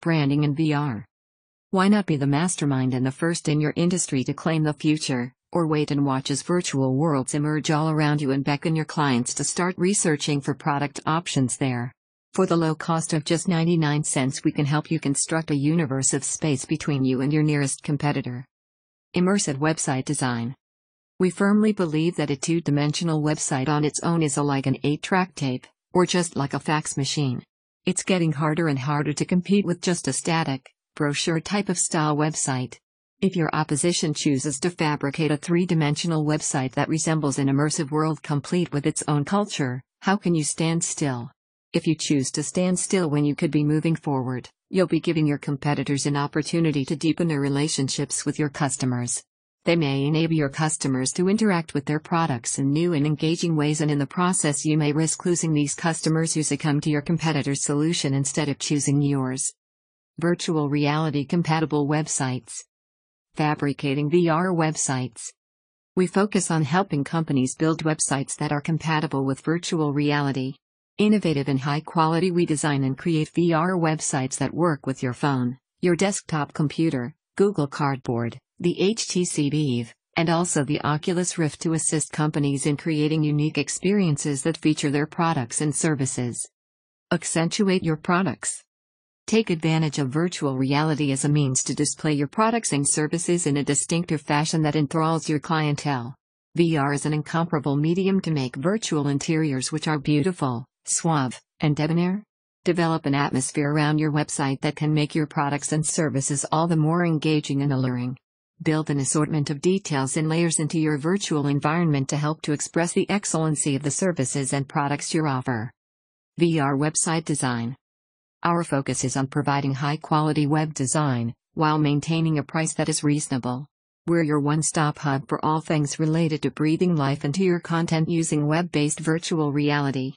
Branding in VR. Why not be the mastermind and the first in your industry to claim the future, or wait and watch as virtual worlds emerge all around you and beckon your clients to start researching for product options there? For the low cost of just 99 cents, we can help you construct a universe of space between you and your nearest competitor. Immersive website design. We firmly believe that a two dimensional website on its own is a like an 8 track tape, or just like a fax machine. It's getting harder and harder to compete with just a static, brochure type of style website. If your opposition chooses to fabricate a three dimensional website that resembles an immersive world complete with its own culture, how can you stand still? If you choose to stand still when you could be moving forward, you'll be giving your competitors an opportunity to deepen their relationships with your customers. They may enable your customers to interact with their products in new and engaging ways, and in the process, you may risk losing these customers who succumb to your competitor's solution instead of choosing yours. Virtual reality compatible websites. Fabricating VR websites. We focus on helping companies build websites that are compatible with virtual reality. Innovative and high quality, we design and create VR websites that work with your phone, your desktop computer, Google Cardboard, the HTC Vive, and also the Oculus Rift to assist companies in creating unique experiences that feature their products and services. Accentuate your products. Take advantage of virtual reality as a means to display your products and services in a distinctive fashion that enthralls your clientele. VR is an incomparable medium to make virtual interiors which are beautiful, suave, and debonair? Develop an atmosphere around your website that can make your products and services all the more engaging and alluring. Build an assortment of details and layers into your virtual environment to help to express the excellency of the services and products you offer. VR website design. Our focus is on providing high quality web design, while maintaining a price that is reasonable. We're your one stop hub for all things related to breathing life into your content using web based virtual reality.